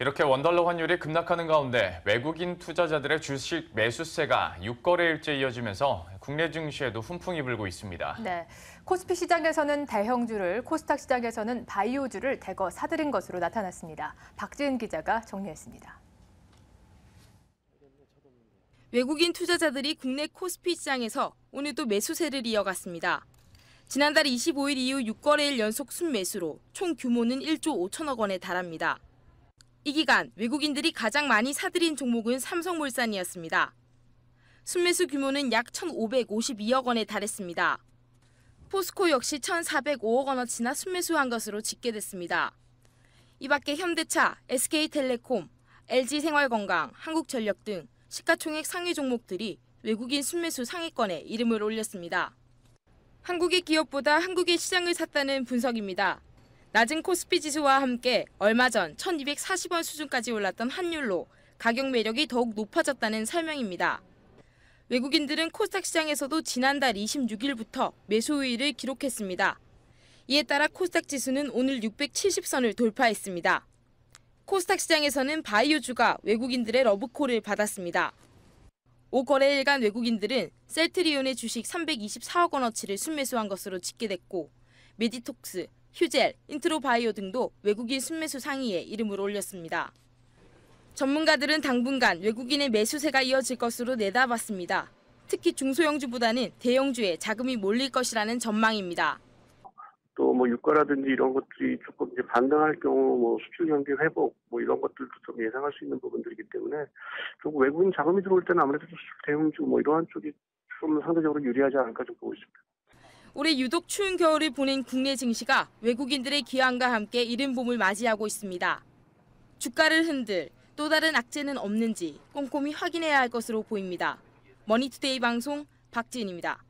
이렇게 원달러 환율이 급락하는 가운데 외국인 투자자들의 주식 매수세가 6거래일째 이어지면서 국내 증시에도 훈풍이 불고 있습니다. 네, 코스피 시장에서는 대형주를, 코스닥 시장에서는 바이오주를 대거 사들인 것으로 나타났습니다. 박지은 기자가 정리했습니다. 외국인 투자자들이 국내 코스피 시장에서 오늘도 매수세를 이어갔습니다. 지난달 25일 이후 6거래일 연속 순매수로 총 규모는 1조 5천억 원에 달합니다. 이 기간 외국인들이 가장 많이 사들인 종목은 삼성물산이었습니다. 순매수 규모는 약 1,552억 원에 달했습니다. 포스코 역시 1,405억 원어치나 순매수한 것으로 집계됐습니다. 이 밖에 현대차, SK텔레콤, LG생활건강, 한국전력 등 시가총액 상위 종목들이 외국인 순매수 상위권에 이름을 올렸습니다. 한국의 기업보다 한국의 시장을 샀다는 분석입니다. 낮은 코스피 지수와 함께 얼마 전 1240원 수준까지 올랐던 환율로 가격 매력이 더욱 높아졌다는 설명입니다. 외국인들은 코스닥 시장에서도 지난달 26일부터 매수 우위를 기록했습니다. 이에 따라 코스닥 지수는 오늘 670선을 돌파했습니다. 코스닥 시장에서는 바이오주가 외국인들의 러브콜을 받았습니다. 5거래일간 외국인들은 셀트리온의 주식 324억 원어치를 순매수한 것으로 집계됐고 메디톡스, 휴젤, 인트로바이오 등도 외국인 순매수 상위에 이름을 올렸습니다. 전문가들은 당분간 외국인의 매수세가 이어질 것으로 내다봤습니다. 특히 중소형주보다는 대형주에 자금이 몰릴 것이라는 전망입니다. 또 뭐 유가라든지 이런 것들이 조금 이제 반등할 경우 뭐 수출 경기 회복 뭐 이런 것들도 좀 예상할 수 있는 부분들이기 때문에 좀 외국인 자금이 들어올 때는 아무래도 좀 대형주 뭐 이러한 쪽이 좀 상대적으로 유리하지 않을까 좀 보고 있습니다. 올해 유독 추운 겨울을 보낸 국내 증시가 외국인들의 귀환과 함께 이른 봄을 맞이하고 있습니다. 주가를 흔들 또 다른 악재는 없는지 꼼꼼히 확인해야 할 것으로 보입니다. 머니투데이 방송 박지은입니다.